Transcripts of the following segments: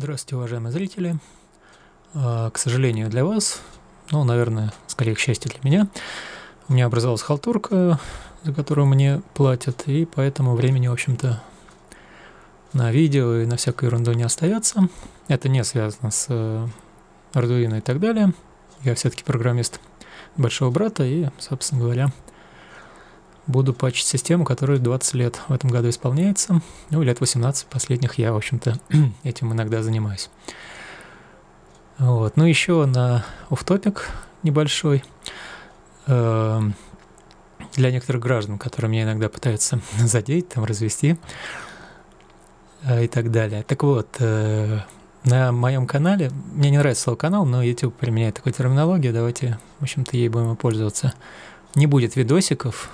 Здравствуйте, уважаемые зрители. А, к сожалению для вас, ну, наверное, скорее к счастью для меня, у меня образовалась халтурка, за которую мне платят, и поэтому времени, в общем-то, на видео и на всякую ерунду не остается. Это не связано с э, Arduino и так далее. Я все-таки программист большого брата и, собственно говоря, буду патчить систему, которая 20 лет в этом году исполняется. Ну, лет 18 последних я, в общем-то, этим иногда занимаюсь. Вот. Ну, еще на офтопик небольшой. Эм, для некоторых граждан, которые меня иногда пытаются задеть, там, развести э, и так далее. Так вот, э, на моем канале, мне не нравится слово канал, но YouTube применяет такую терминологию, давайте, в общем-то, ей будем пользоваться. Не будет видосиков,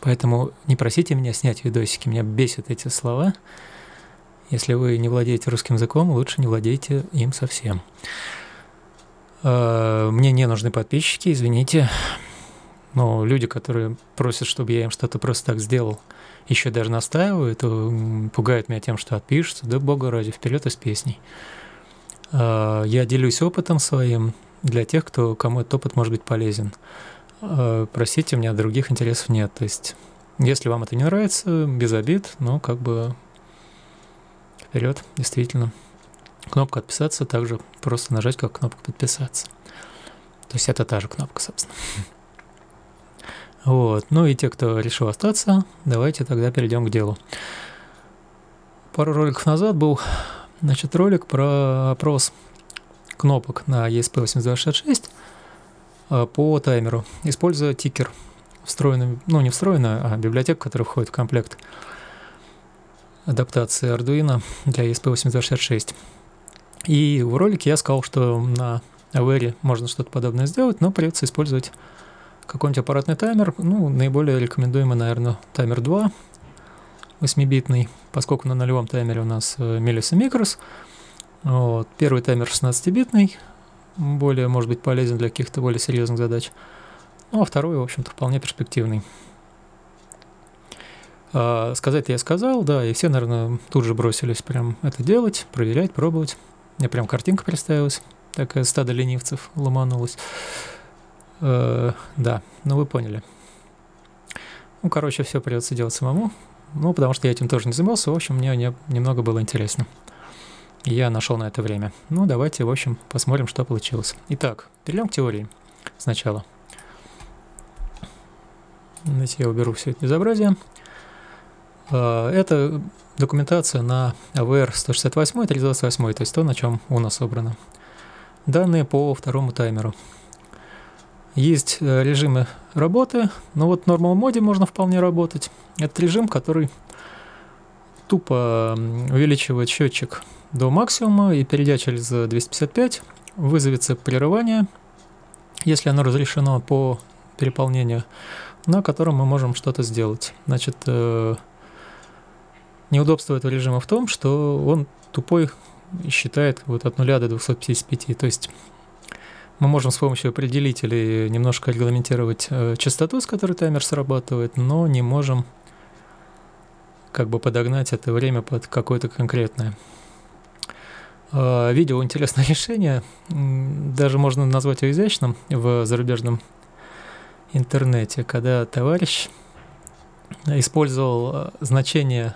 поэтому не просите меня снять видосики, меня бесят эти слова. Если вы не владеете русским языком, лучше не владейте им совсем. Э, мне не нужны подписчики, извините. Но люди, которые просят, чтобы я им что-то просто так сделал, еще даже настаивают, пугают меня тем, что отпишутся. Да бога ради, вперед из песней. Э, я делюсь опытом своим для тех, кто, кому этот опыт может быть полезен. Э, простите, у меня других интересов нет. То есть, если вам это не нравится, без обид, но как бы вперед, действительно. Кнопка «Отписаться» также просто нажать как кнопку «Подписаться». То есть это та же кнопка, собственно. Вот. Ну и те, кто решил остаться, давайте тогда перейдем к делу. Пару роликов назад был значит, ролик про опрос кнопок на ESP8266 а, по таймеру, используя тикер, встроенный, ну не встроенную, а библиотеку, которая входит в комплект адаптации Arduino для ESP8266. И в ролике я сказал, что на Aware можно что-то подобное сделать, но придется использовать какой-нибудь аппаратный таймер. Ну, наиболее рекомендуемый, наверное, таймер 2, 8-битный, поскольку на нулевом таймере у нас Melis и Micros. Вот. Первый таймер 16-битный, более, может быть, полезен для каких-то более серьезных задач. Ну, а второй, в общем-то, вполне перспективный. А, сказать я сказал, да, и все, наверное, тут же бросились прям это делать, проверять, пробовать. Мне прям картинка представилась, такая стадо ленивцев ломанулась. Э, да, ну вы поняли. Ну, короче, все придется делать самому. Ну, потому что я этим тоже не занимался. В общем, мне не, немного было интересно. Я нашел на это время. Ну, давайте, в общем, посмотрим, что получилось. Итак, перейдем к теории сначала. Давайте я уберу все это безобразие. Э, это документация на AVR 168 и 328, то есть то, на чем у нас собрано. Данные по второму таймеру. Есть э, режимы работы, но вот в Normal моде можно вполне работать. Это режим, который тупо увеличивает счетчик до максимума и перейдя через 255 вызовется прерывание, если оно разрешено по переполнению, на котором мы можем что-то сделать. Значит, э, Неудобство этого режима в том, что он тупой считает вот от 0 до 255. То есть мы можем с помощью определителей немножко регламентировать э, частоту, с которой таймер срабатывает, но не можем как бы подогнать это время под какое-то конкретное. Э, видео интересное решение, даже можно назвать его изящным в зарубежном интернете, когда товарищ использовал э, значение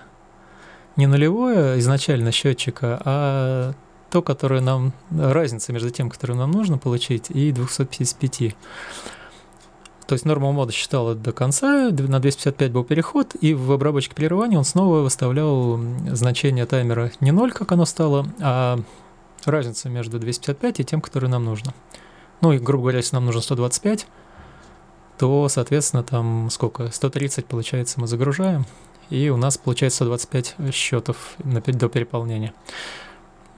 не нулевое изначально счетчика, а то, которое нам, разница между тем, которое нам нужно получить, и 255. То есть норма мода считала до конца, на 255 был переход, и в обработчике прерывания он снова выставлял значение таймера не 0, как оно стало, а разница между 255 и тем, который нам нужно. Ну и, грубо говоря, если нам нужно 125, то, соответственно, там сколько? 130, получается, мы загружаем, и у нас получается 25 счетов до переполнения.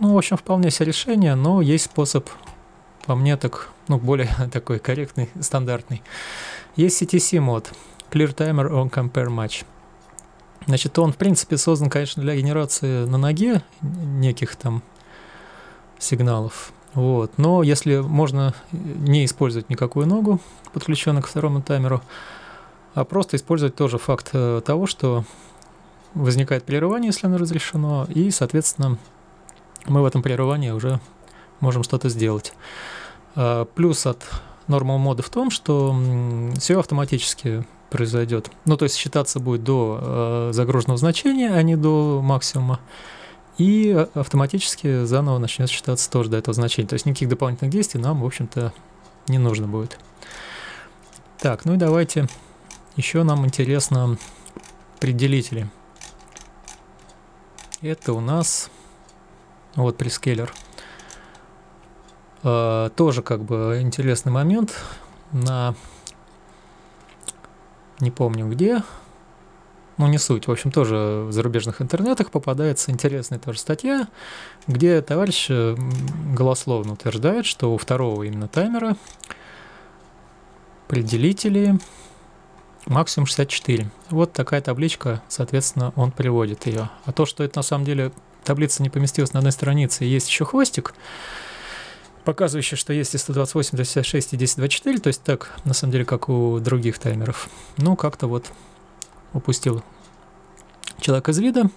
Ну, в общем, вполне себе решение, но есть способ, по мне, так, ну, более такой корректный, стандартный. Есть CTC мод, Clear Timer on Compare Match. Значит, он, в принципе, создан, конечно, для генерации на ноге неких там сигналов. Вот. Но если можно не использовать никакую ногу, подключенную к второму таймеру, а просто использовать тоже факт э, того, что возникает прерывание, если оно разрешено, и, соответственно, мы в этом прерывании уже можем что-то сделать. А, плюс от нормал мода в том, что все автоматически произойдет. Ну, то есть считаться будет до э, загруженного значения, а не до максимума. И автоматически заново начнет считаться тоже до этого значения. То есть никаких дополнительных действий нам, в общем-то, не нужно будет. Так, ну и давайте еще нам интересно определители. Это у нас вот прескейлер. Э, тоже как бы интересный момент на не помню где, ну не суть, в общем, тоже в зарубежных интернетах попадается интересная тоже статья, где товарищ голословно утверждает, что у второго именно таймера определители максимум 64. Вот такая табличка, соответственно, он приводит ее. А то, что это на самом деле таблица не поместилась на одной странице, и есть еще хвостик, показывающий, что есть и 128, 256 и 1024, то есть так, на самом деле, как у других таймеров. Ну, как-то вот упустил человек из вида.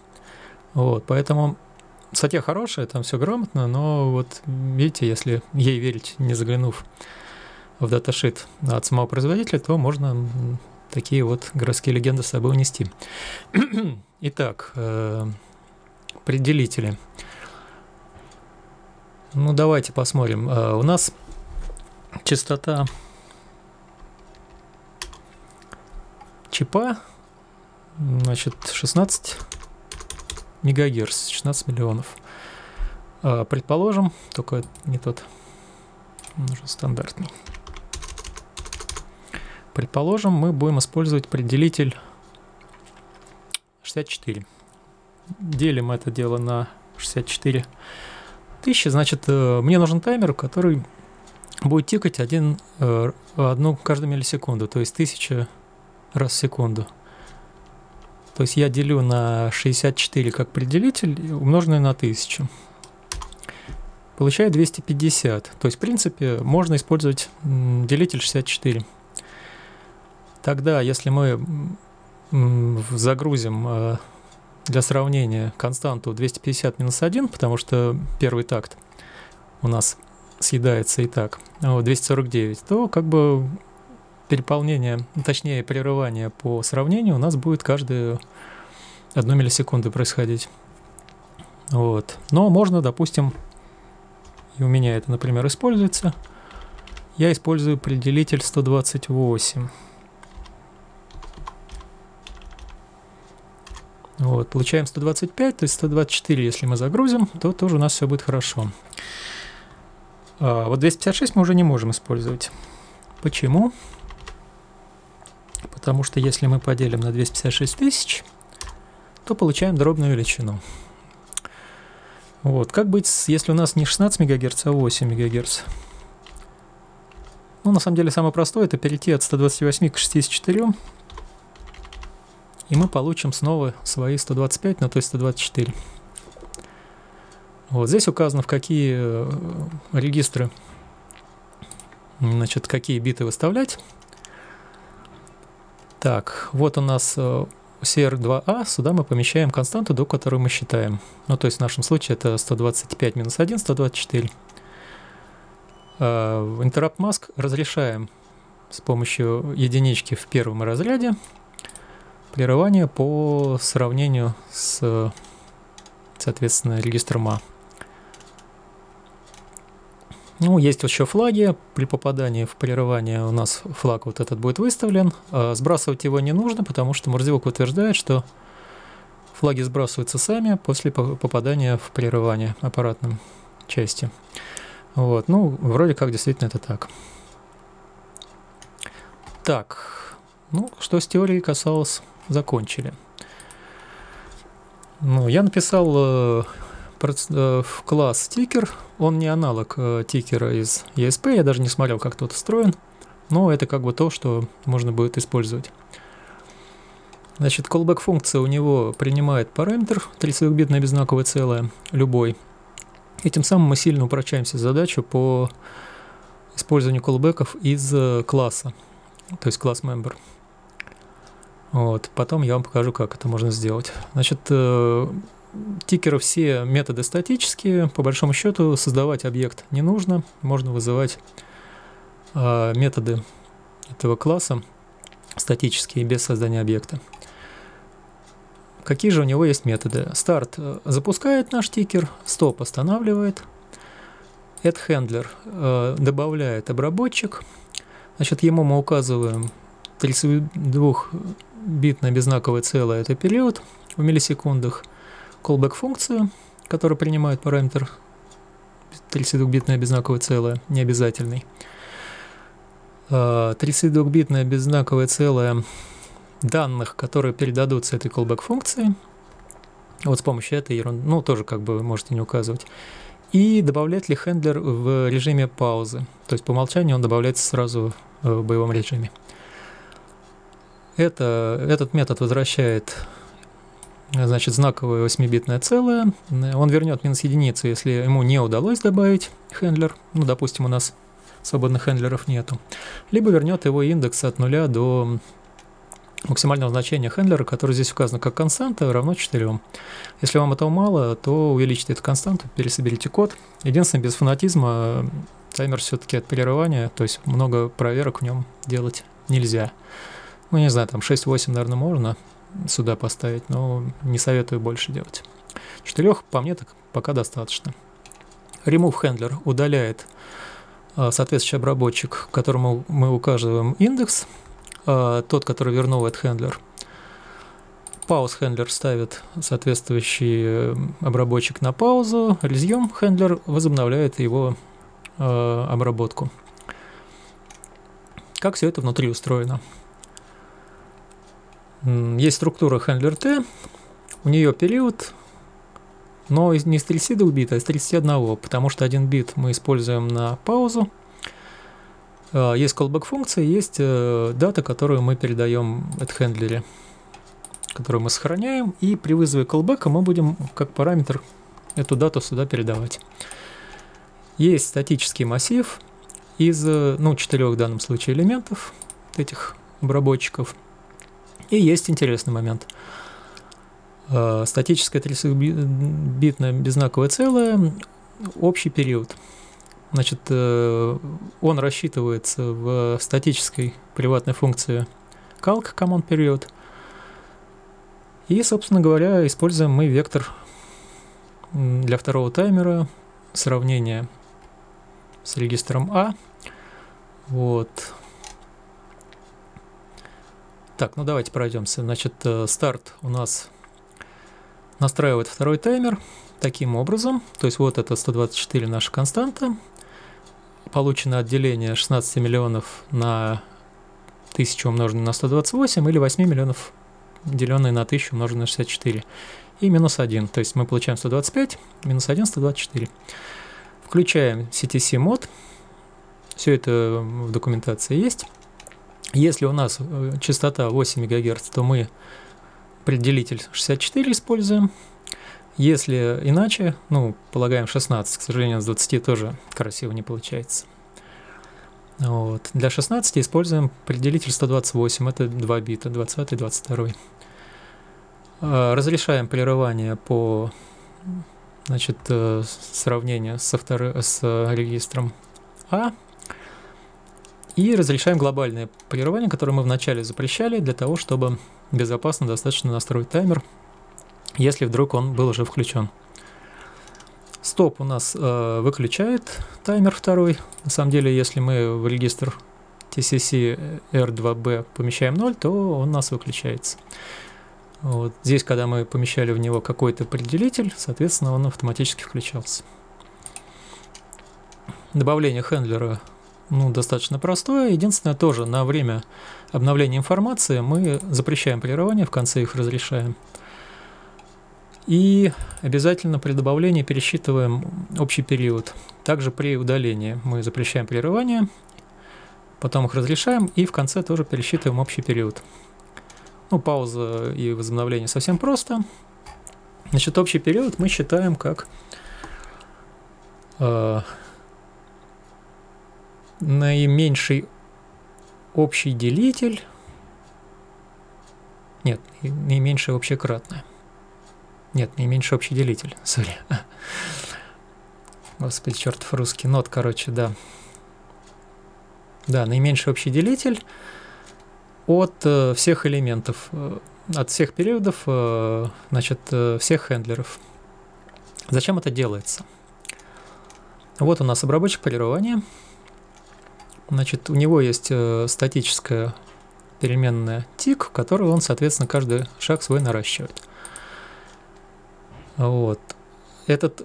Вот, поэтому статья хорошая, там все грамотно, но вот видите, если ей верить, не заглянув в даташит от самого производителя, то можно такие вот городские легенды с собой унести. Итак, э, определители. Ну, давайте посмотрим. Э, у нас частота чипа, значит, 16 мегагерц, 16 миллионов. Э, предположим, только не тот, он уже стандартный. Предположим, мы будем использовать определитель 64. Делим это дело на 64 тысячи. Значит, э, мне нужен таймер, который будет тикать один, э, одну каждую миллисекунду, то есть 1000 раз в секунду. То есть я делю на 64 как определитель, умноженный на 1000. Получаю 250. То есть, в принципе, можно использовать делитель 64. Тогда, если мы загрузим э, для сравнения константу 250 минус 1, потому что первый такт у нас съедается и так, 249, то как бы переполнение, точнее прерывание по сравнению у нас будет каждую одну миллисекунду происходить. Вот. Но можно, допустим, и у меня это, например, используется, я использую определитель 128. Вот, получаем 125, то есть 124, если мы загрузим, то тоже у нас все будет хорошо. А, вот 256 мы уже не можем использовать. Почему? Потому что если мы поделим на 256 тысяч, то получаем дробную величину. Вот, как быть, если у нас не 16 МГц, а 8 МГц? Ну, на самом деле, самое простое – это перейти от 128 к 64, и мы получим снова свои 125, ну то есть 124. Вот здесь указано, в какие э, регистры, значит, какие биты выставлять. Так, вот у нас CR2A, э, сюда мы помещаем константу, до которой мы считаем. Ну, то есть в нашем случае это 125 минус 1, 124. Interrupt mask разрешаем с помощью единички в первом разряде прерывание по сравнению с, соответственно, регистром А. Ну, есть еще флаги. При попадании в прерывание у нас флаг вот этот будет выставлен. А сбрасывать его не нужно, потому что Мурзилок утверждает, что флаги сбрасываются сами после попадания в прерывание аппаратным части. Вот, ну, вроде как действительно это так. Так, ну, что с теорией касалось закончили. Ну, я написал э, э, в класс тикер, он не аналог э, тикера из ESP, я даже не смотрел, как тот устроен, но это как бы то, что можно будет использовать. Значит, callback функция у него принимает параметр 32-битное беззнаковое целое, любой. И тем самым мы сильно упрощаем задачу по использованию callback'ов из класса, то есть класс member. Вот. Потом я вам покажу, как это можно сделать. Значит, э, тикеры все методы статические, по большому счету создавать объект не нужно, можно вызывать э, методы этого класса статические без создания объекта. Какие же у него есть методы? Старт э, запускает наш тикер, стоп останавливает, add handler э, добавляет обработчик, значит ему мы указываем 32-битное беззнаковое целое, это период в миллисекундах, callback функцию, которая принимает параметр 32-битное беззнаковое целое, необязательный. 32-битное э, беззнаковое целое данных, которые передадутся этой callback функции, вот с помощью этой ерунды, ну, тоже как бы можете не указывать, и добавлять ли хендлер в режиме паузы, то есть по умолчанию он добавляется сразу э, в боевом режиме. Это, этот метод возвращает значит, знаковое 8-битное целое. Он вернет минус единицу, если ему не удалось добавить хендлер. Ну, допустим, у нас свободных хендлеров нету. Либо вернет его индекс от нуля до максимального значения хендлера, который здесь указано как константа, равно 4. Если вам этого мало, то увеличьте эту константу, пересоберите код. Единственное, без фанатизма таймер все-таки от полирования, то есть много проверок в нем делать нельзя. Ну, не знаю, там 6-8, наверное, можно сюда поставить, но не советую больше делать. Четырех, по мне, так пока достаточно. Remove handler удаляет а, соответствующий обработчик, которому мы указываем индекс, а, тот, который вернул этот хендлер. Pause хендлер ставит соответствующий э, обработчик на паузу, resume хендлер возобновляет его э, обработку. Как все это внутри устроено? Есть структура handler T, у нее период, но не с 32 бита, а с 31, потому что один бит мы используем на паузу, а, есть callback функция, есть э, дата, которую мы передаем от хендлере, которую мы сохраняем, и при вызове callback мы будем как параметр эту дату сюда передавать. Есть статический массив из, э, ну, четырех в данном случае элементов этих обработчиков. И есть интересный момент. А, статическое 30-битное беззнаковое целое, общий период – Значит, э, он рассчитывается в статической приватной функции calc command period. И, собственно говоря, используем мы вектор для второго таймера сравнение с регистром А. Вот. Так, ну давайте пройдемся. Значит, э, старт у нас настраивает второй таймер таким образом. То есть вот это 124 наша константа получено отделение 16 миллионов на 1000 умноженное на 128 или 8 миллионов деленное на 1000 умноженное на 64 и минус 1. То есть мы получаем 125, минус 1, 124. Включаем CTC мод. Все это в документации есть. Если у нас э, частота 8 МГц, то мы определитель 64 используем. Если иначе, ну, полагаем 16, к сожалению, с 20 тоже красиво не получается. Вот. Для 16 используем определитель 128, это 2 бита, 20 и 22. Разрешаем прерывание по значит, э, сравнению со вторым, с регистром А. И разрешаем глобальное прерывание, которое мы вначале запрещали, для того, чтобы безопасно достаточно настроить таймер если вдруг он был уже включен. Стоп у нас э, выключает таймер второй. На самом деле, если мы в регистр TCC R2B помещаем 0, то он у нас выключается. Вот. Здесь, когда мы помещали в него какой-то определитель, соответственно, он автоматически включался. Добавление хендлера ну, достаточно простое. Единственное, тоже на время обновления информации мы запрещаем прерывания, в конце их разрешаем. И обязательно при добавлении пересчитываем общий период. Также при удалении мы запрещаем прерывание, потом их разрешаем и в конце тоже пересчитываем общий период. Ну, пауза и возобновление совсем просто. Значит, общий период мы считаем как э, наименьший общий делитель. Нет, наименьшее общекратное Нет, наименьший общий делитель, сори. Господи, чертов русский нот, короче, да. Да, наименьший общий делитель от э, всех элементов, э, от всех периодов, э, значит, э, всех хендлеров. Зачем это делается? Вот у нас обработчик полирования. Значит, у него есть э, статическая переменная тик, которую он, соответственно, каждый шаг свой наращивает. Вот. Этот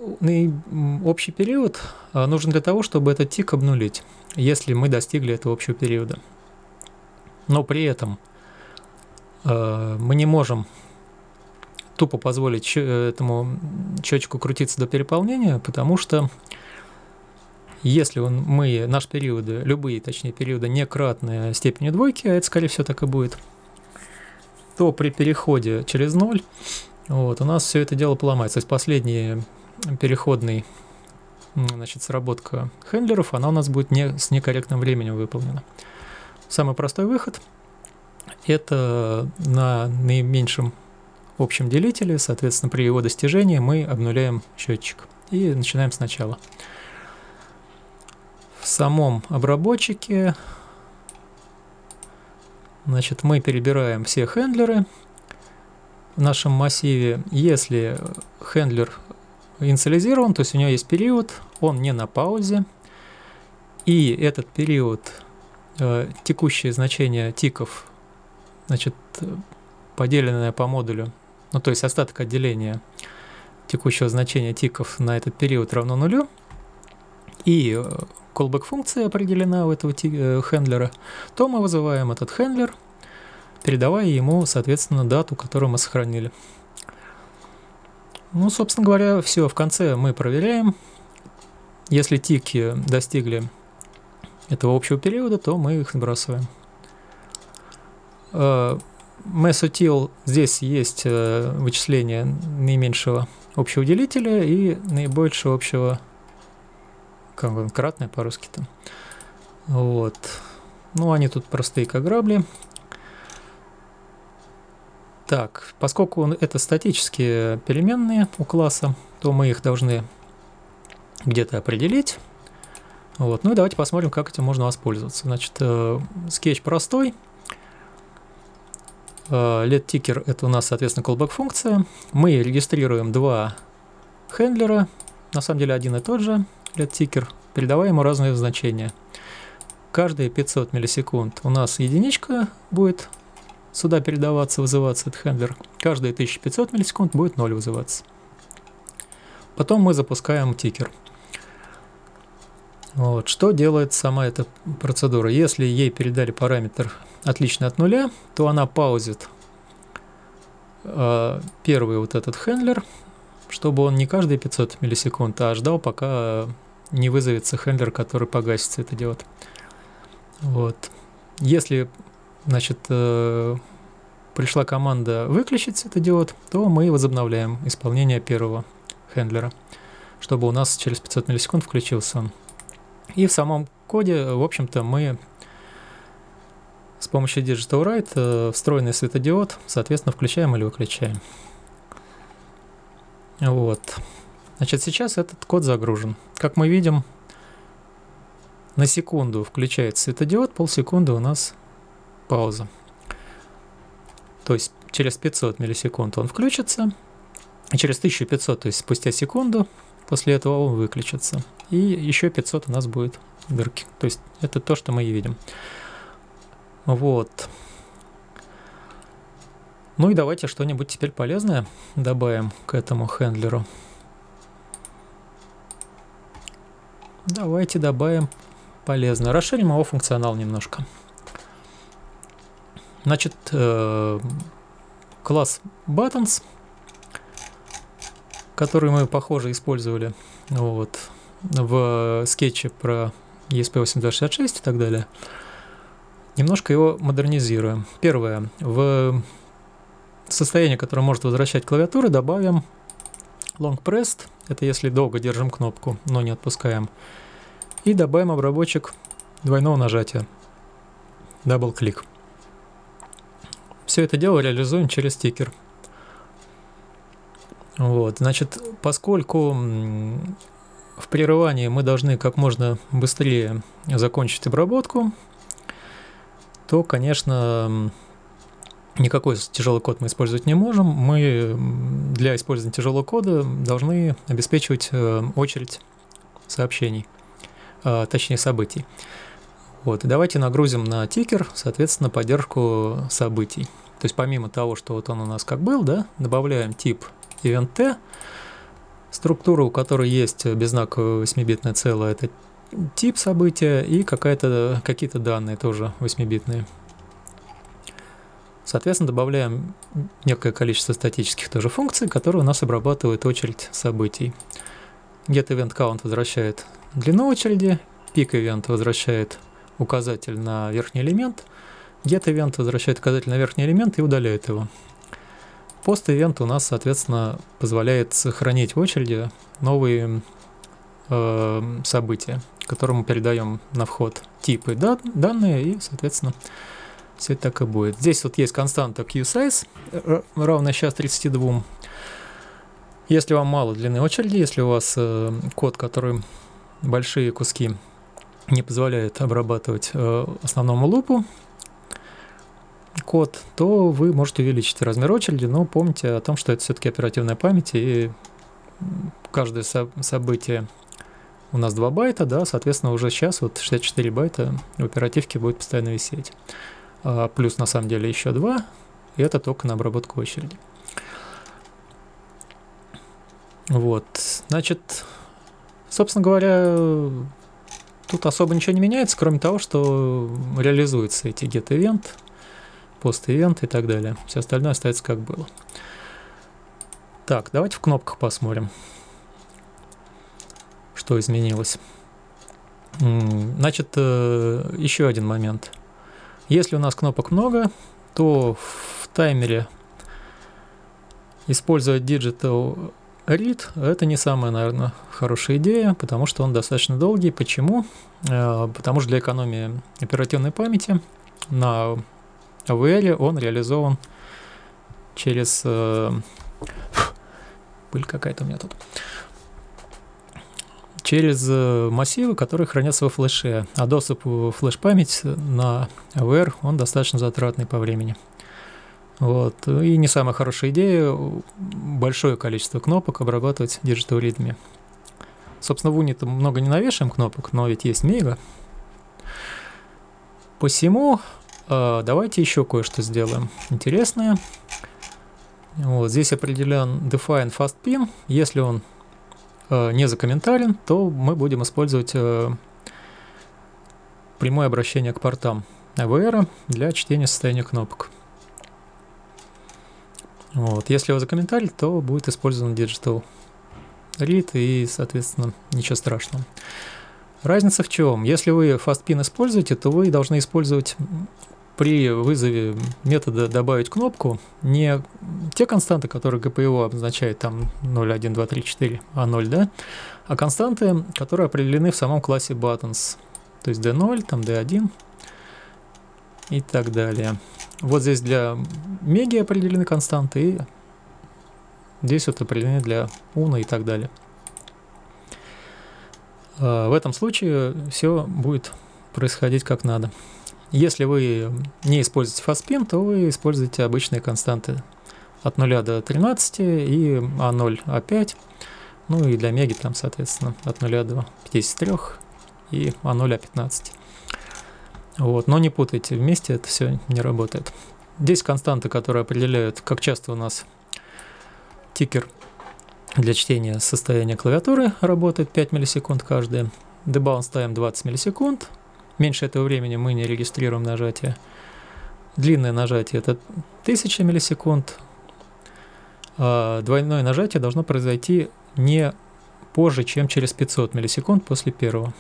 общий период э, нужен для того, чтобы этот тик обнулить, если мы достигли этого общего периода. Но при этом э, мы не можем тупо позволить этому счетчику крутиться до переполнения, потому что если он, мы, наш периоды, любые, точнее, периоды не кратные степени двойки, а это, скорее всего, так и будет, то при переходе через ноль вот, у нас все это дело поломается. То есть последний переходный значит, сработка хендлеров, она у нас будет не, с некорректным временем выполнена. Самый простой выход – это на наименьшем общем делителе, соответственно, при его достижении мы обнуляем счетчик и начинаем сначала. В самом обработчике. Значит, мы перебираем все хендлеры в нашем массиве. Если хендлер инициализирован, то есть у него есть период, он не на паузе, и этот период, э, текущее значение тиков, значит, поделенное по модулю ну то есть остаток отделения текущего значения тиков на этот период равно нулю, и э, callback функция определена у этого э, хендлера, то мы вызываем этот хендлер, передавая ему, соответственно, дату, которую мы сохранили. Ну, собственно говоря, все. В конце мы проверяем. Если тики достигли этого общего периода, то мы их сбрасываем. Э, Mesotil здесь есть э, вычисление наименьшего общего делителя и наибольшего общего, как он, кратное по-русски там. Вот. Ну, они тут простые, как грабли. Так, поскольку это статические переменные у класса, то мы их должны где-то определить. Вот. Ну и давайте посмотрим, как этим можно воспользоваться. Значит, э, скетч простой – Let ticker это у нас, соответственно, callback функция. Мы регистрируем два хендлера, на самом деле один и тот же, let ticker, передавая ему разные значения. Каждые 500 миллисекунд у нас единичка будет сюда передаваться, вызываться этот хендлер. Каждые 1500 миллисекунд будет 0 вызываться. Потом мы запускаем тикер. Вот. Что делает сама эта процедура? Если ей передали параметр отлично от нуля, то она паузит э, первый вот этот хендлер, чтобы он не каждые 500 миллисекунд, а ждал, пока не вызовется хендлер, который погасит это диод. Вот. Если, значит, э, пришла команда выключить этот диод, то мы возобновляем исполнение первого хендлера, чтобы у нас через 500 миллисекунд включился он. И в самом коде, в общем-то, мы с помощью Digital Write э, встроенный светодиод, соответственно, включаем или выключаем. Вот. Значит, сейчас этот код загружен. Как мы видим, на секунду включается светодиод, полсекунды у нас пауза. То есть через 500 миллисекунд он включится, и через 1500, то есть спустя секунду, после этого он выключится. И еще 500 у нас будет дырки. То есть это то, что мы и видим. Вот. Ну и давайте что-нибудь теперь полезное добавим к этому хендлеру. Давайте добавим полезно. Расширим его функционал немножко. Значит, э, класс buttons, который мы, похоже, использовали вот, в скетче про ESP8266 и так далее – Немножко его модернизируем. Первое. В состояние, которое может возвращать клавиатуры, добавим long pressed. Это если долго держим кнопку, но не отпускаем. И добавим обработчик двойного нажатия. Double click. Все это дело реализуем через стикер. Вот, значит, поскольку в прерывании мы должны как можно быстрее закончить обработку, то, конечно, никакой тяжелый код мы использовать не можем. Мы для использования тяжелого кода должны обеспечивать э, очередь сообщений, э, точнее событий. Вот, и давайте нагрузим на тикер, соответственно, поддержку событий. То есть помимо того, что вот он у нас как был, да, добавляем тип event структуру, у которой есть беззнаковое 8-битное целое, это тип события и какие-то данные тоже 8-битные. Соответственно, добавляем некое количество статических тоже функций, которые у нас обрабатывают очередь событий. GetEventCount возвращает длину очереди, PickEvent возвращает указатель на верхний элемент, GetEvent возвращает указатель на верхний элемент и удаляет его. Пост-ивент у нас, соответственно, позволяет сохранить в очереди новые э, события, которым мы передаем на вход типы да, данные и, соответственно, все так и будет. Здесь вот есть константа QSize, равная сейчас 32. Если вам мало длины очереди, если у вас э, код, который большие куски не позволяет обрабатывать э, основному лупу, код, то вы можете увеличить размер очереди, но помните о том, что это все-таки оперативная память, и каждое событие у нас 2 байта, да, соответственно, уже сейчас вот 64 байта в оперативке будет постоянно висеть. А плюс на самом деле еще 2, и это только на обработку очереди. Вот, значит, собственно говоря, тут особо ничего не меняется, кроме того, что реализуются эти get-event, пост-ивент и так далее. Все остальное остается как было. Так, давайте в кнопках посмотрим, что изменилось. Значит, э, еще один момент. Если у нас кнопок много, то в таймере использовать Digital Read это не самая, наверное, хорошая идея, потому что он достаточно долгий. Почему? Э, потому что для экономии оперативной памяти на AVR он реализован через... Э, пыль какая-то у меня тут. Через э, массивы, которые хранятся во флеше. А доступ в флеш-память на AVR, он достаточно затратный по времени. Вот. И не самая хорошая идея большое количество кнопок обрабатывать digital ритме. Собственно, в Unity много не навешаем кнопок, но ведь есть мега. Посему а, давайте еще кое-что сделаем интересное. Вот здесь определен define fast pin. Если он э, не закомментарен, то мы будем использовать э, прямое обращение к портам AVR для чтения состояния кнопок. Вот. Если его закомментарили, то будет использован Digital Read и, соответственно, ничего страшного. Разница в чем? Если вы FastPin используете, то вы должны использовать при вызове метода добавить кнопку не те константы, которые GPU обозначает там 0, 1, 2, 3, 4, а 0, да, а константы, которые определены в самом классе buttons, то есть D0, там D1 и так далее. Вот здесь для меги определены константы, и здесь вот определены для уна и так далее. А, в этом случае все будет происходить как надо. Если вы не используете фастпин, то вы используете обычные константы от 0 до 13 и А0, А5. Ну и для меги там, соответственно, от 0 до 53 и А0, А15. Вот, но не путайте, вместе это все не работает. Здесь константы, которые определяют, как часто у нас тикер для чтения состояния клавиатуры работает 5 миллисекунд каждая. Debounce time 20 миллисекунд, Меньше этого времени мы не регистрируем нажатие. Длинное нажатие это 1000 миллисекунд. А двойное нажатие должно произойти не позже, чем через 500 миллисекунд после первого.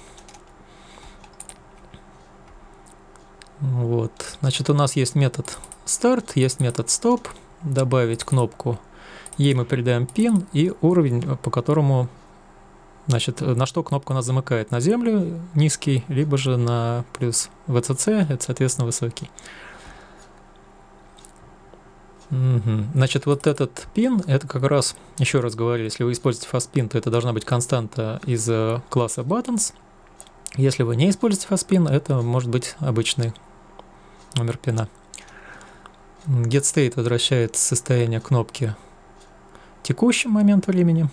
Вот. Значит, у нас есть метод start, есть метод stop, добавить кнопку, ей мы передаем pin и уровень, по которому Значит, на что кнопка у нас замыкает? На землю низкий, либо же на плюс VCC, это, соответственно, высокий. Угу. Значит, вот этот пин, это как раз, еще раз говорю, если вы используете fastpin, то это должна быть константа из э, класса buttons. Если вы не используете fastpin, это может быть обычный номер пина. GetState возвращает состояние кнопки текущий момент времени.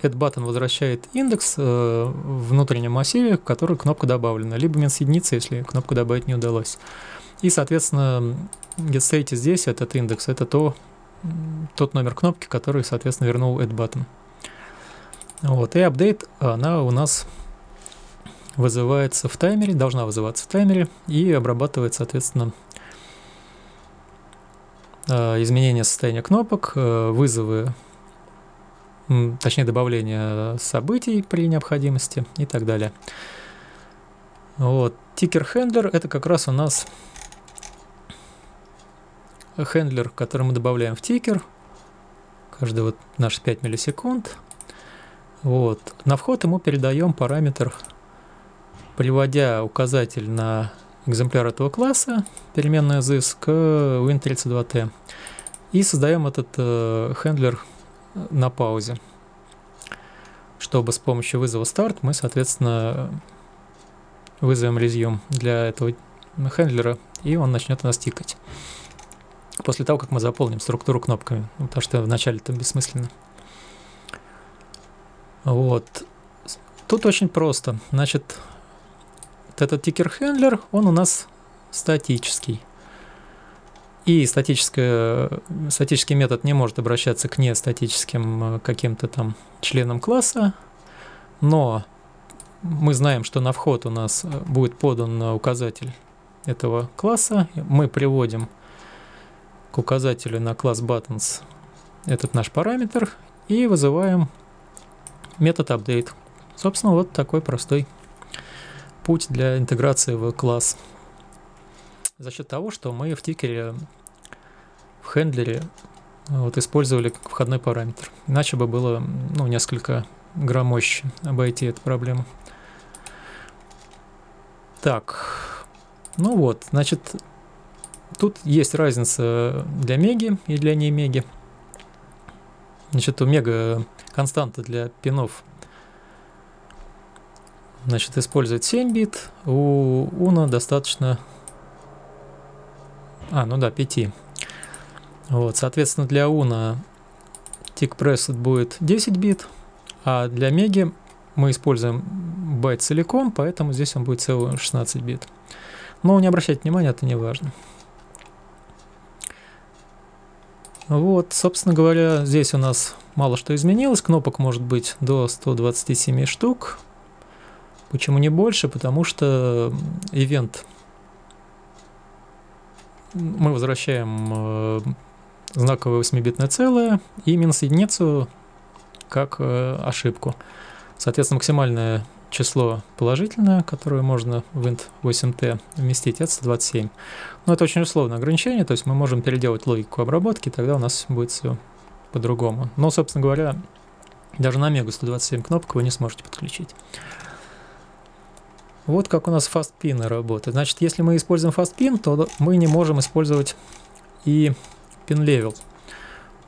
А AddButton возвращает индекс э, в внутреннем массиве, в который кнопка добавлена, либо минус единица, если кнопку добавить не удалось. И, соответственно, getState здесь, этот индекс, это то, тот номер кнопки, который, соответственно, вернул AddButton. Вот, и update, она у нас вызывается в таймере, должна вызываться в таймере и обрабатывает, соответственно, э, изменение состояния кнопок, э, вызовы, точнее добавление событий при необходимости и так далее. Вот. Тикер хендлер это как раз у нас хендлер, который мы добавляем в тикер. Каждый вот наши 5 миллисекунд. Вот. На вход ему передаем параметр, приводя указатель на экземпляр этого класса, переменную this, к win32t. И создаем этот э, хендлер на паузе, чтобы с помощью вызова старт мы, соответственно, вызовем резюм для этого хендлера, и он начнет нас тикать. После того, как мы заполним структуру кнопками, потому что вначале это бессмысленно. Вот. Тут очень просто. Значит, этот ticker handler, он у нас статический. И статическое, статический метод не может обращаться к нестатическим э, каким-то там членам класса, но мы знаем, что на вход у нас э, будет подан указатель этого класса. Мы приводим к указателю на класс buttons этот наш параметр и вызываем метод update. Собственно, вот такой простой путь для интеграции в класс. За счет того, что мы в тикере, хендлере вот, использовали как входной параметр. Иначе бы было ну, несколько громоще обойти эту проблему. Так, ну вот, значит, тут есть разница для меги и для не меги. Значит, у мега константа для пинов значит, использует 7 бит, у Uno достаточно... А, ну да, 5. Вот, соответственно, для Uno tick preset будет 10 бит, а для Меги мы используем байт целиком, поэтому здесь он будет целых 16 бит. Но не обращайте внимания, это не важно. Вот, собственно говоря, здесь у нас мало что изменилось. Кнопок может быть до 127 штук. Почему не больше? Потому что ивент мы возвращаем э, знаковое 8-битное целое и минус единицу как э, ошибку. Соответственно, максимальное число положительное, которое можно в int 8t вместить, это 127. Но это очень условное ограничение, то есть мы можем переделать логику обработки, тогда у нас будет все по-другому. Но, собственно говоря, даже на Мегу 127 кнопок вы не сможете подключить. Вот как у нас FastPin работает. Значит, если мы используем FastPin, то мы не можем использовать и pin level,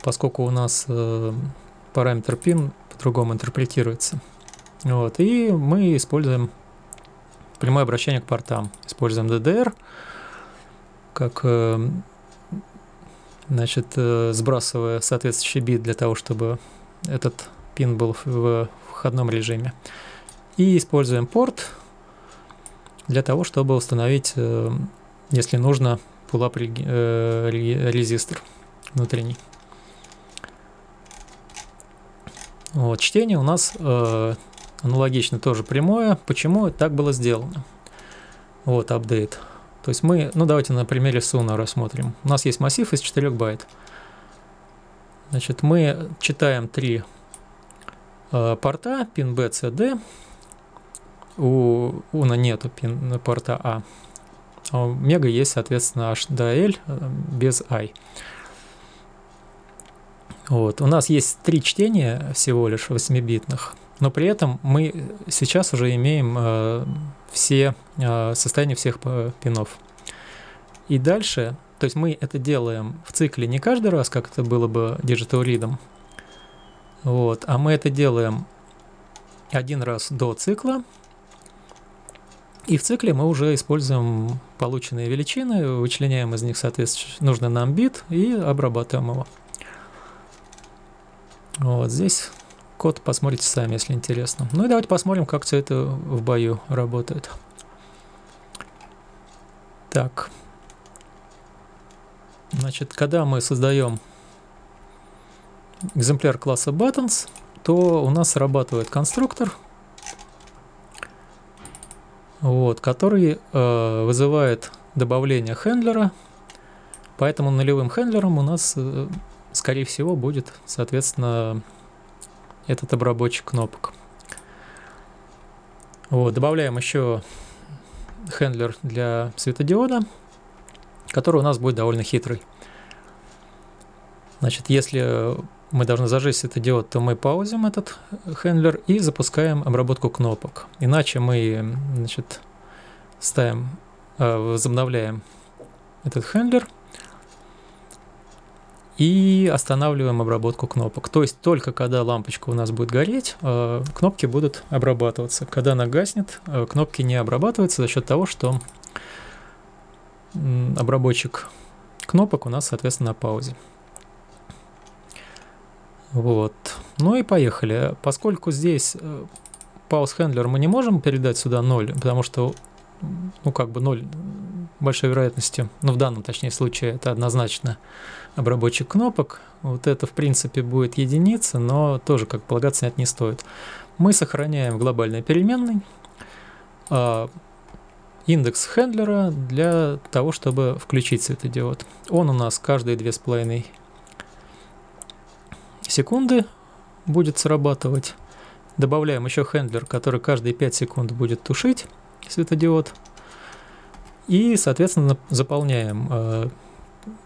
поскольку у нас э, параметр pin по-другому интерпретируется. Вот, и мы используем прямое обращение к портам. Используем DDR как э, значит, э, сбрасывая соответствующий бит для того, чтобы этот пин был в входном режиме. И используем порт для того, чтобы установить, э, если нужно, pull-up резистор внутренний. Вот, чтение у нас э, аналогично тоже прямое. Почему так было сделано? Вот, апдейт. То есть мы, ну давайте на примере Суна рассмотрим. У нас есть массив из 4 байт. Значит, мы читаем три э, порта, пин B, C, D. У Уна нету пин порта А. Мега есть, соответственно, H до L э, без I. Вот. У нас есть три чтения всего лишь 8-битных, но при этом мы сейчас уже имеем э, все э, состояния всех пинов. И дальше То есть мы это делаем в цикле не каждый раз, как это было бы digital read, вот, а мы это делаем один раз до цикла, и в цикле мы уже используем полученные величины, вычленяем из них, соответственно, нужный нам бит и обрабатываем его. Вот здесь код посмотрите сами, если интересно. Ну и давайте посмотрим, как все это в бою работает. Так. Значит, когда мы создаем экземпляр класса buttons, то у нас срабатывает конструктор, вот, который э, вызывает добавление хендлера. Поэтому нулевым хендлером у нас, э, скорее всего, будет, соответственно, этот обработчик кнопок. Вот, добавляем еще хендлер для светодиода, который у нас будет довольно хитрый. Значит, если мы должны зажечь светодиод, то мы паузим этот хендлер и запускаем обработку кнопок. Иначе мы значит, ставим, э, возобновляем этот хендлер и останавливаем обработку кнопок. То есть только когда лампочка у нас будет гореть, э, кнопки будут обрабатываться. Когда она гаснет, э, кнопки не обрабатываются за счет того, что обработчик кнопок у нас, соответственно, на паузе. Вот. Ну и поехали. Поскольку здесь pause handler мы не можем передать сюда 0, потому что, ну как бы 0 большой вероятности, ну в данном, точнее, случае это однозначно обработчик кнопок. Вот это, в принципе, будет единица, но тоже, как полагаться, нет, не стоит. Мы сохраняем глобальной переменной а, индекс хендлера для того, чтобы включить светодиод. Он у нас каждые две с половиной секунды будет срабатывать. Добавляем еще хендлер, который каждые 5 секунд будет тушить светодиод. И, соответственно, заполняем э,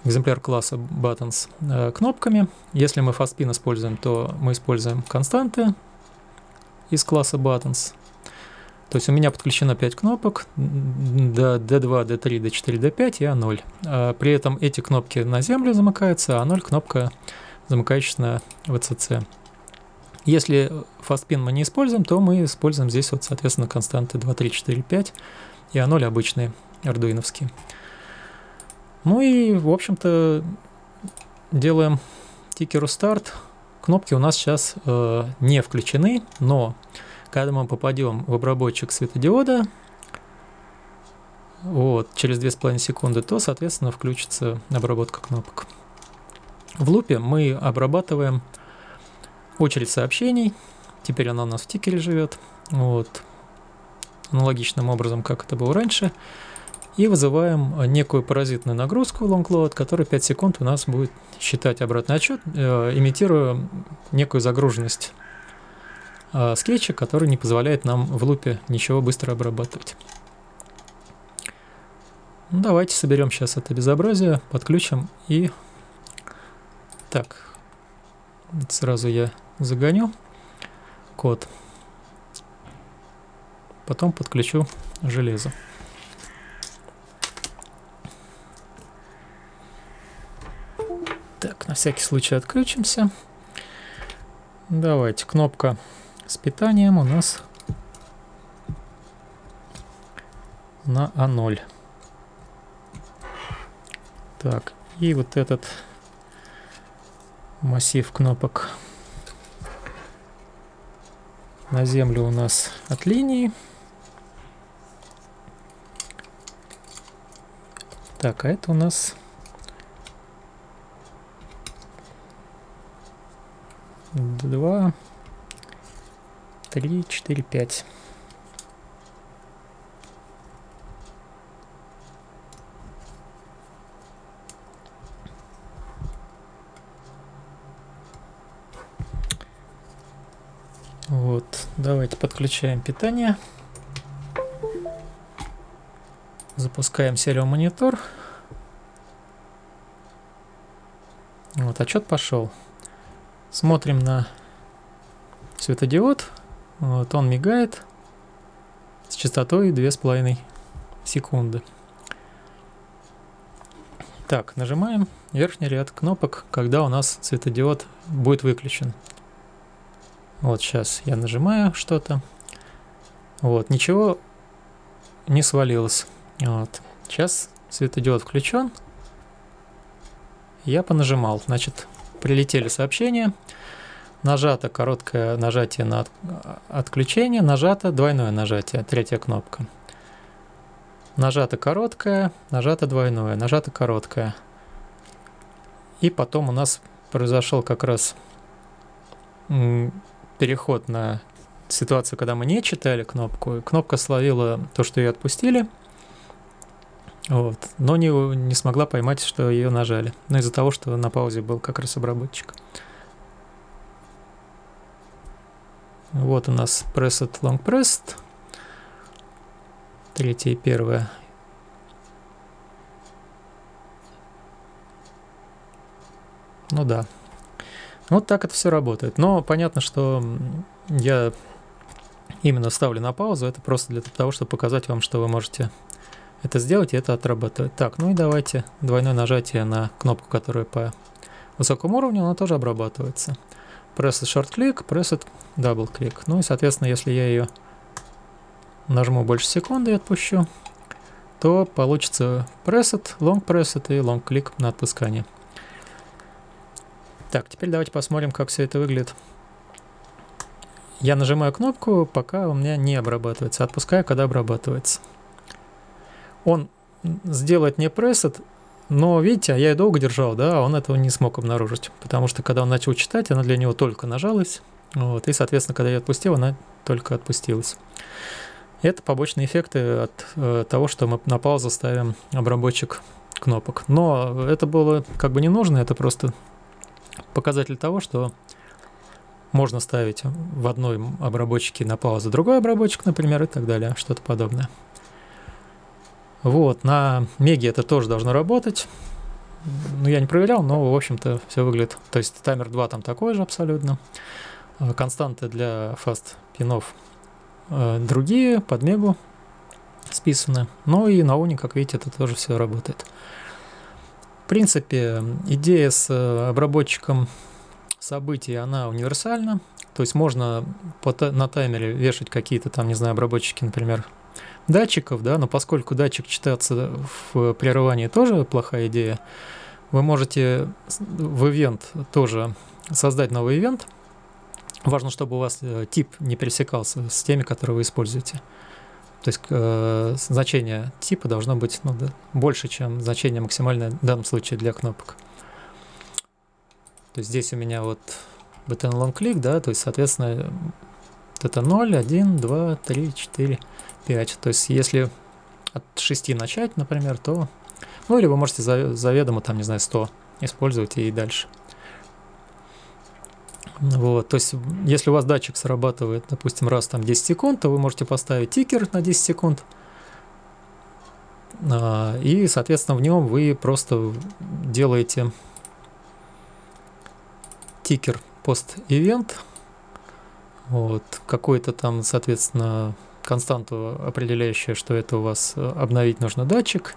экземпляр класса buttons э, кнопками. Если мы fastpin используем, то мы используем константы из класса buttons. То есть у меня подключено 5 кнопок D2, D3, D4, D5 и A0. При этом эти кнопки на землю замыкаются, а A0 кнопка замыкающаяся на VCC. Если fastpin мы не используем, то мы используем здесь вот, соответственно, константы 2, 3, 4, 5 и А0 обычные, ардуиновские. Ну и, в общем-то, делаем тикеру старт. Кнопки у нас сейчас э, не включены, но когда мы попадем в обработчик светодиода, вот, через 2,5 секунды, то, соответственно, включится обработка кнопок. В лупе мы обрабатываем очередь сообщений. Теперь она у нас в тикере живет. Вот. Аналогичным образом, как это было раньше. И вызываем некую паразитную нагрузку longload, которая 5 секунд у нас будет считать обратный отчет, э, имитируя некую загруженность э, скетча, который не позволяет нам в лупе ничего быстро обрабатывать. Ну, давайте соберем сейчас это безобразие, подключим и... Так, сразу я загоню код. Потом подключу железо. Так, на всякий случай отключимся. Давайте, кнопка с питанием у нас на А0. Так, и вот этот массив кнопок на землю у нас от линии. Так, а это у нас два, три, четыре, пять. Вот, давайте подключаем питание. Запускаем сериомонитор. Вот, отчет пошел. Смотрим на светодиод. Вот, он мигает с частотой 2,5 секунды. Так, нажимаем верхний ряд кнопок, когда у нас светодиод будет выключен. Вот сейчас я нажимаю что-то. Вот, ничего не свалилось. Вот. Сейчас светодиод включен. Я понажимал. Значит, прилетели сообщения. Нажато короткое нажатие на отключение, нажато двойное нажатие, третья кнопка. Нажато короткое, нажато двойное, нажато короткое. И потом у нас произошел как раз переход на ситуацию, когда мы не читали кнопку. Кнопка словила то, что ее отпустили, вот, но не, не смогла поймать, что ее нажали. Но из-за того, что на паузе был как раз обработчик. Вот у нас Pressed Long Pressed. Третья и первая. Ну да. Вот так это все работает. Но понятно, что я именно ставлю на паузу. Это просто для того, чтобы показать вам, что вы можете это сделать и это отрабатывать. Так, ну и давайте двойное нажатие на кнопку, которая по высокому уровню, она тоже обрабатывается. Press short click, press double click. Ну и, соответственно, если я ее нажму больше секунды и отпущу, то получится preset, long preset и long click на отпускание. Так, теперь давайте посмотрим, как все это выглядит. Я нажимаю кнопку, пока у меня не обрабатывается. Отпускаю, когда обрабатывается. Он сделает не preset, но, видите, я ее долго держал, да, а он этого не смог обнаружить, потому что когда он начал читать, она для него только нажалась, вот, и, соответственно, когда я отпустил, она только отпустилась. Это побочные эффекты от э, того, что мы на паузу ставим обработчик кнопок. Но это было как бы не нужно, это просто показатель того, что можно ставить в одной обработчике на паузу другой обработчик, например, и так далее, что-то подобное. Вот, на Меге это тоже должно работать. Ну, я не проверял, но, в общем-то, все выглядит. То есть таймер 2 там такой же абсолютно. А, константы для фаст пинов э, другие, под Мегу списаны. Ну и на Уни, как видите, это тоже все работает. В принципе, идея с э, обработчиком событий, она универсальна. То есть можно на таймере вешать какие-то там, не знаю, обработчики, например, датчиков, да, но поскольку датчик читается в прерывании тоже плохая идея, вы можете в ивент тоже создать новый ивент. Важно, чтобы у вас э, тип не пересекался с теми, которые вы используете. То есть э, значение типа должно быть ну, да, больше, чем значение максимальное в данном случае для кнопок. То есть здесь у меня вот button long click, да, то есть, соответственно, это 0, 1, 2, 3, 4, 5. То есть если от 6 начать, например, то... Ну или вы можете заведомо, там, не знаю, 100 использовать и дальше. Вот, то есть, если у вас датчик срабатывает, допустим, раз там 10 секунд, то вы можете поставить тикер на 10 секунд. А, и, соответственно, в нем вы просто делаете тикер пост-ивент. Вот, какой-то там, соответственно, константу, определяющую, что это у вас э, обновить нужно датчик,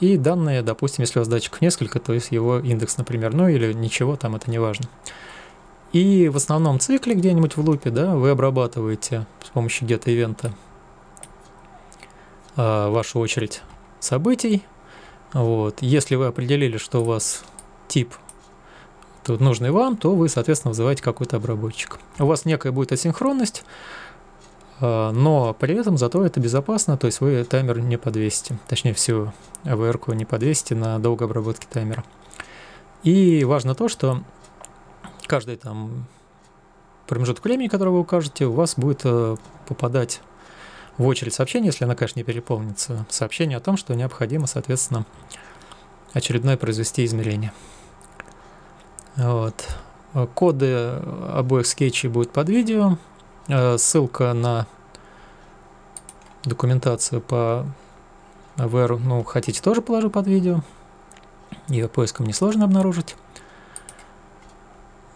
и данные, допустим, если у вас датчиков несколько, то есть его индекс, например, ну или ничего, там это не важно. И в основном цикле где-нибудь в лупе, да, вы обрабатываете с помощью get ивента э, вашу очередь событий. Вот. Если вы определили, что у вас тип тут нужный вам, то вы, соответственно, вызываете какой-то обработчик. У вас некая будет асинхронность, а, но при этом зато это безопасно, то есть вы таймер не подвесите, точнее всю AVR-ку не подвесите на долгой обработке таймера. И важно то, что каждый там промежуток времени, который вы укажете, у вас будет э, попадать в очередь сообщение, если она, конечно, не переполнится, сообщение о том, что необходимо, соответственно, очередное произвести измерение. Вот. Коды обоих скетчей будут под видео. Э, ссылка на документацию по VR, ну, хотите, тоже положу под видео. Ее поиском несложно обнаружить.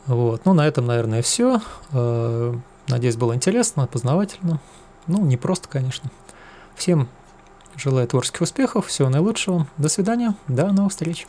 Вот, ну, на этом, наверное, все. Э, надеюсь, было интересно, познавательно. Ну, не просто, конечно. Всем желаю творческих успехов, всего наилучшего. До свидания, до новых встреч.